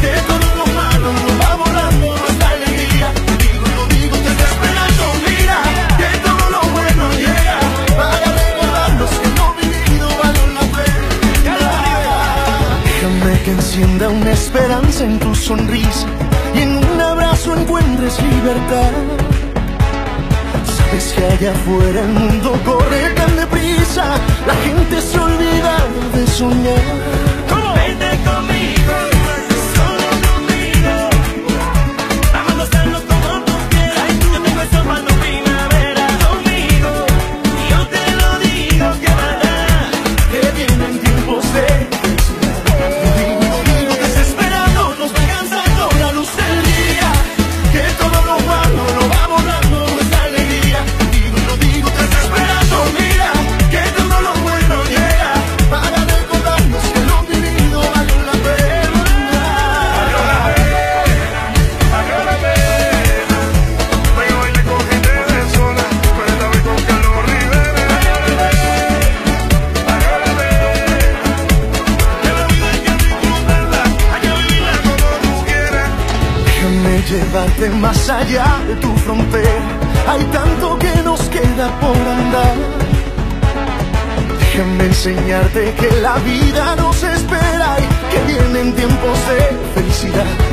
Que todo lo malo nos va volando nuestra alegría. Digo, lo digo, te está esperando, mira. Que todo lo bueno llega. Para recordarnos que lo vivido vale la pena. Déjame que encienda una esperanza en tu sonrisa y en un abrazo encuentres libertad. Sabes que allá afuera el mundo corre la gente se olvida de soñar. Llevarte más allá de tu frontera. Hay tanto que nos queda por andar. Déjame enseñarte que la vida nos espera y que vienen tiempos de felicidad.